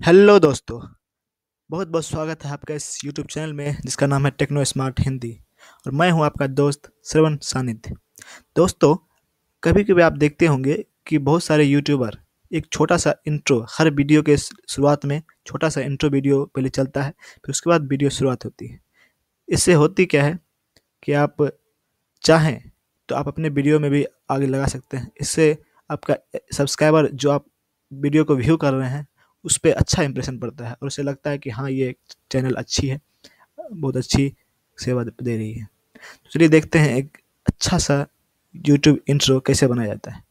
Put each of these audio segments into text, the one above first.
Hello दोस्तों, बहुत बहुत स्वागत है आपका इस यूट्यूब चैनल में, जिसका नाम है टेक्नो स्मार्ट हिंदी, और मैं हूँ आपका दोस्त श्रवण सानिध्य। दोस्तों कभी कभी आप देखते होंगे कि बहुत सारे यूट्यूबर एक छोटा सा इंट्रो हर वीडियो के शुरुआत में छोटा सा इंट्रो वीडियो पहले चलता है, फिर उसके बाद वीडियो शुरुआत होती है। इससे होती क्या है कि आप चाहें तो आप अपने वीडियो में भी आगे लगा सकते हैं। इससे आपका सब्सक्राइबर जो आप वीडियो को व्यू कर रहे हैं उस पर अच्छा इंप्रेशन पड़ता है और उसे लगता है कि हाँ ये चैनल अच्छी है, बहुत अच्छी सेवा दे रही है। तो चलिए देखते हैं एक अच्छा सा यूट्यूब इंट्रो कैसे बनाया जाता है।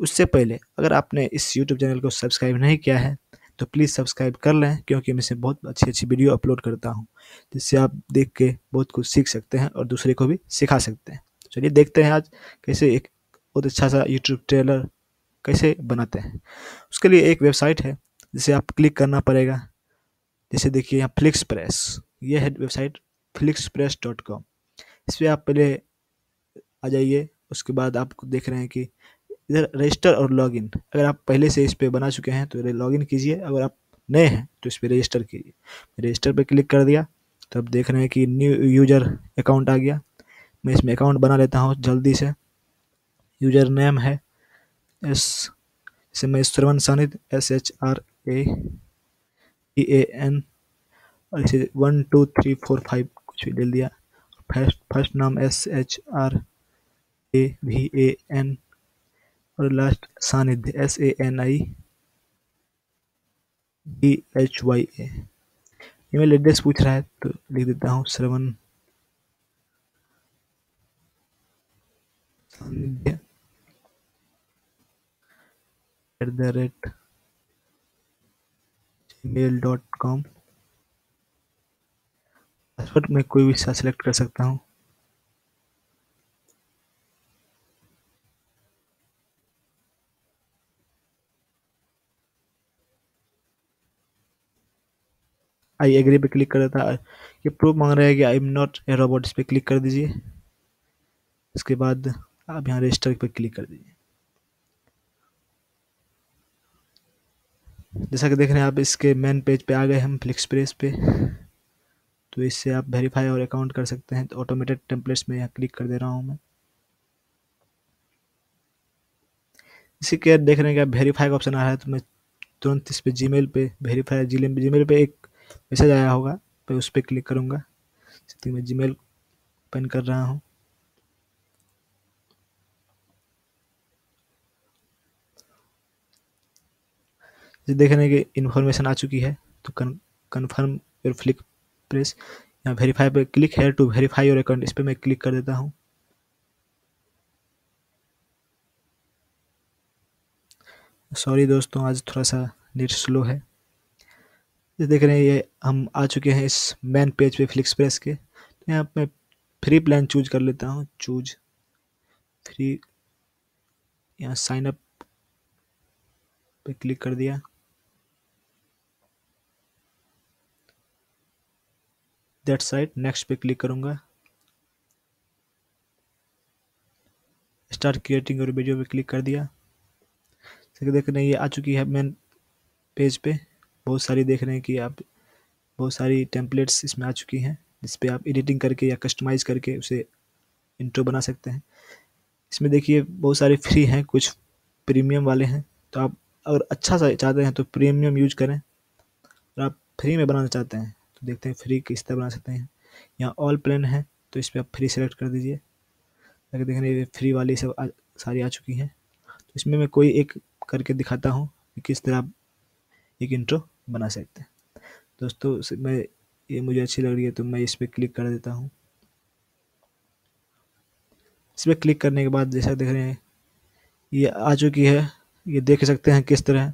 उससे पहले अगर आपने इस यूट्यूब चैनल को सब्सक्राइब नहीं किया है तो प्लीज़ सब्सक्राइब कर लें, क्योंकि मैं इसे बहुत अच्छी अच्छी वीडियो अपलोड करता हूँ, जिससे आप देख के बहुत कुछ सीख सकते हैं और दूसरे को भी सिखा सकते हैं। चलिए देखते हैं आज कैसे एक बहुत अच्छा सा यूट्यूब ट्रेलर कैसे बनाते हैं। उसके लिए एक वेबसाइट है जिसे आप क्लिक करना पड़ेगा। जैसे देखिए यहाँ फ्लिक्स प्रेस ये है website flix press dot com इस पर आप पहले आ जाइए, उसके बाद आप देख रहे हैं कि इधर रजिस्टर और लॉगिन अगर आप पहले से इस पर बना चुके हैं तो लॉगिन कीजिए। अगर आप नए हैं तो इस पर रजिस्टर कीजिए। रजिस्टर पर क्लिक कर दिया तो अब देख रहे हैं कि न्यू यूज़र अकाउंट आ गया। मैं इसमें अकाउंट बना लेता हूँ जल्दी से। यूज़र नेम है एस इसे मैं Shravan Sanidh S H R A E A N और इसे one two three four five कुछ भी डाल दिया। फ़र्स्ट फ़र्स्ट नाम S H R A V A N और last Sanidhya S A N I D H Y A email address पूछ रहा है तो लिख देता हूँ, Shravan. Sanidhya. At the rate mail dot com password में कोई भी सिलेक्ट कर सकता हूँ। आई एग्री पे क्लिक कर देता। है ये प्रूफ मांग रहा है कि I am not a robot इस पर क्लिक कर दीजिए। इसके बाद आप यहाँ रजिस्टर पे क्लिक कर दीजिए। जैसा कि देख रहे हैं आप, इसके मेन पेज पे आ गए हम फ्लिक्स प्रेस पे। तो इससे आप वेरीफाई और अकाउंट कर सकते हैं। तो ऑटोमेटेड टेम्पलेट्स में यहाँ क्लिक कर दे रहा हूँ मैं। इसी के देख रहे हैं कि आप वेरीफाई का ऑप्शन आ रहा है तो मैं तुरंत इस पर जी मेल पर verify Gmail Gmail पर एक मैसेज आया होगा, मैं उस पर क्लिक करूँगा। मैं जी मेल ओपन कर रहा हूँ। देख रहे हैं कि इन्फॉर्मेशन आ चुकी है तो कन कन्फर्म योर फ्लिक प्रेस यहाँ वेरीफाई पर click here to verify your account इस पर मैं क्लिक कर देता हूँ। सॉरी दोस्तों, आज थोड़ा सा नेट स्लो है। ये देख रहे हैं, ये हम आ चुके हैं इस मेन पेज पे फ्लिक्स प्रेस के। तो यहाँ मैं फ्री प्लान चूज़ कर लेता हूँ चूज़ फ्री यहाँ साइन अप पे क्लिक कर दिया। दैट साइड नेक्स्ट पे क्लिक करूँगा। स्टार्ट क्रिएटिंग और वीडियो पे क्लिक कर दिया। देख रहे हैं, ये आ चुकी है मेन पेज पे। बहुत सारी देख रहे हैं कि आप, बहुत सारी टेम्पलेट्स इसमें आ चुकी हैं, जिस पे आप एडिटिंग करके या कस्टमाइज़ करके उसे इंट्रो बना सकते हैं। इसमें देखिए, बहुत सारे फ्री हैं, कुछ प्रीमियम वाले हैं। तो आप अगर अच्छा सा चाहते हैं तो प्रीमियम यूज़ करें। और आप फ्री में बनाना चाहते हैं। तो देखते हैं फ्री किस तरह बना सकते हैं। यहाँ ऑल प्लान है तो इस पर आप फ्री सेलेक्ट कर दीजिए। ताकि देख रहे फ्री वाली सब आ, सारी आ चुकी हैं। तो इसमें मैं कोई एक करके दिखाता हूँ कि किस तरह आप एक इंट्रो बना सकते हैं। दोस्तों मैं ये मुझे अच्छी लग रही है तो मैं इस पर क्लिक कर देता हूँ। इस पर क्लिक करने के बाद जैसा देख रहे हैं ये आ चुकी है। ये देख सकते हैं किस तरह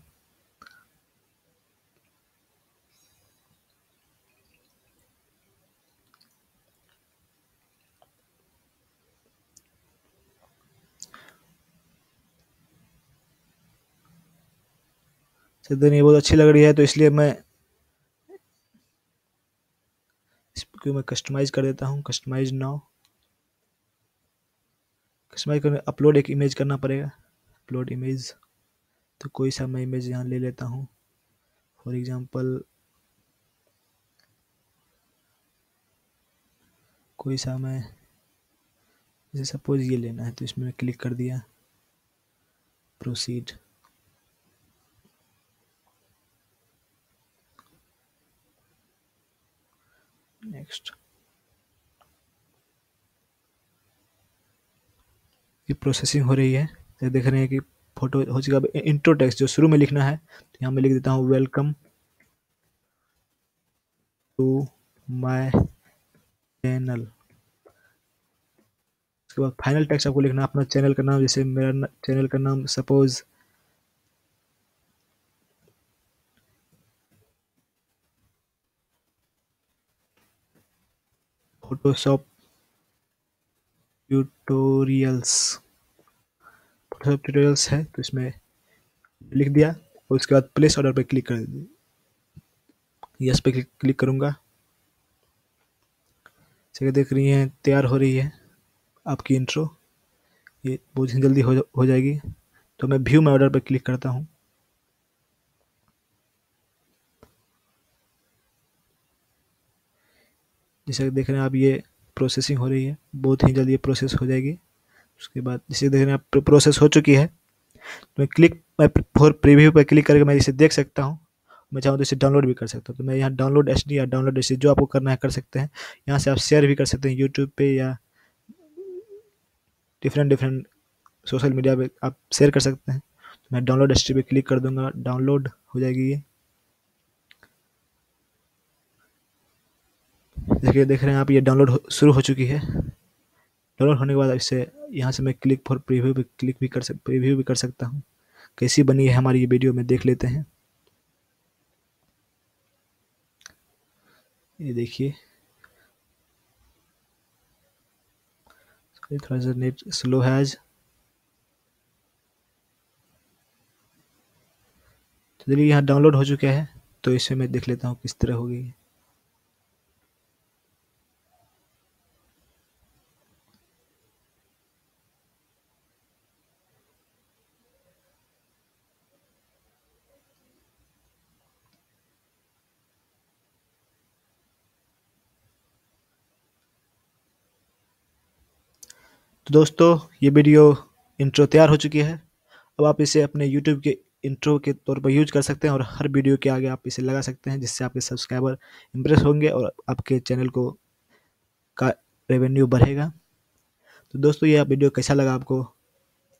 सिद्धन ये बहुत अच्छी लग रही है तो इसलिए मैं इसको मैं कस्टमाइज़ कर देता हूँ कस्टमाइज नाउ कस्टमाइज करने अपलोड एक इमेज करना पड़ेगा। अपलोड इमेज तो कोई सा मैं इमेज यहाँ ले लेता हूँ। फॉर एग्जांपल कोई सा मैं, जैसे सपोज़ ये लेना है तो इसमें मैं क्लिक कर दिया। प्रोसीड नेक्स्ट ये प्रोसेसिंग हो रही है। तो देख रहे हैं कि फ़ोटो हो चुका अब इंट्रो टेक्स्ट जो शुरू में लिखना है तो यहाँ मैं लिख देता हूँ वेलकम टू माय चैनल उसके बाद फाइनल टेक्स्ट आपको लिखना है, अपना चैनल का नाम, जैसे मेरा चैनल का नाम suppose Photoshop tutorials Photoshop tutorials है तो इसमें लिख दिया और उसके बाद प्लेस ऑर्डर पर क्लिक कर यस पे क्लिक करूँगा। जगह देख रही हैं तैयार हो रही है आपकी इंट्रो ये बहुत जल्दी हो, हो जाएगी। तो मैं व्यू में ऑर्डर पर क्लिक करता हूँ। जैसे कि देख रहे हैं आप, ये प्रोसेसिंग हो रही है। बहुत ही जल्दी ये प्रोसेस हो जाएगी। उसके बाद जैसे देख रहे हैं आप प्रोसेस हो चुकी है। तो मैं क्लिक मैं फॉर प्रीव्यू पर क्लिक करके मैं इसे देख सकता हूँ। मैं चाहूँ तो इसे डाउनलोड भी कर सकता हूँ। तो मैं यहाँ डाउनलोड एच या डाउनलोड एच जो आपको करना है कर सकते हैं। यहाँ से आप शेयर भी कर सकते हैं यूट्यूब पे या डिफरेंट डिफरेंट सोशल मीडिया पे आप शेयर कर सकते हैं। तो मैं डाउनलोड एच पे क्लिक कर दूँगा। डाउनलोड हो जाएगी ये। देखिए, देख रहे हैं आप, ये डाउनलोड शुरू हो चुकी है। डाउनलोड होने के बाद इसे यहाँ से मैं क्लिक फॉर प्रीव्यू भी क्लिक भी कर सक प्रीव्यू भी कर सकता हूँ। कैसी बनी है हमारी ये वीडियो में देख लेते हैं। ये देखिए। थोड़ा सा नेट स्लो है आज। तो चलिए यहाँ डाउनलोड हो चुका है तो इसे मैं देख लेता हूँ किस तरह होगी तो दोस्तों, ये वीडियो इंट्रो तैयार हो चुकी है। अब आप इसे अपने यूट्यूब के इंट्रो के तौर पर यूज़ कर सकते हैं और हर वीडियो के आगे आप इसे लगा सकते हैं, जिससे आपके सब्सक्राइबर इम्प्रेस होंगे और आपके चैनल को का रेवेन्यू बढ़ेगा। तो दोस्तों, ये वीडियो कैसा लगा आपको?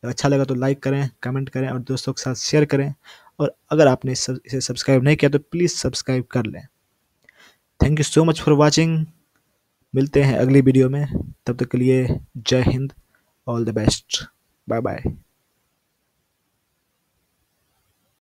अच्छा लगा तो लाइक करें कमेंट करें और दोस्तों के साथ शेयर करें। और अगर आपने इसे सब्सक्राइब नहीं किया तो प्लीज़ सब्सक्राइब कर लें। Thank you so much for watching मिलते हैं अगली वीडियो में। तब तक के लिए जय Hind all the best bye bye